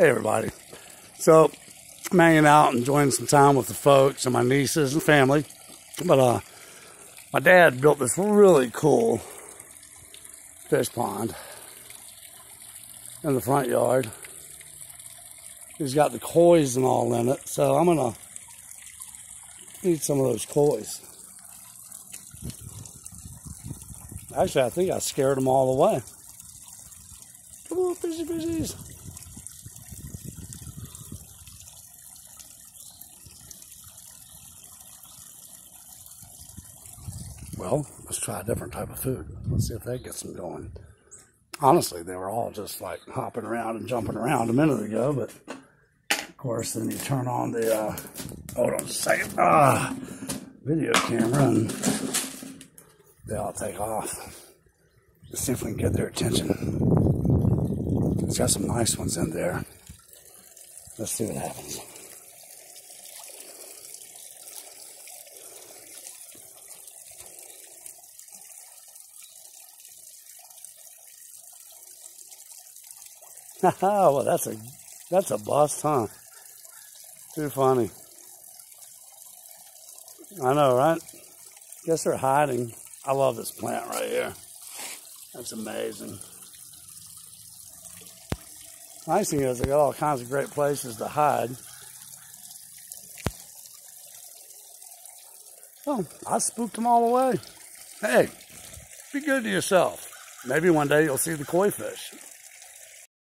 Hey, everybody. So, I'm hanging out, and enjoying some time with the folks and my nieces and family. But, uh, my dad built this really cool fish pond in the front yard. He's got the koi's and all in it, so I'm gonna eat some of those koi's. Actually, I think I scared them all away. Come on, fishy fishies. Well, let's try a different type of food. Let's see if that gets them going. Honestly, they were all just like hopping around and jumping around a minute ago, but of course, then you turn on the, uh, hold on a second, ah, video camera and they all take off. Let's see if we can get their attention. It's got some nice ones in there. Let's see what happens. well, that's a that's a bust, huh? Too funny. I know, right? Guess they're hiding. I love this plant right here. That's amazing. Nice thing is they got all kinds of great places to hide. Oh, I spooked them all away. Hey, be good to yourself. Maybe one day you'll see the koi fish.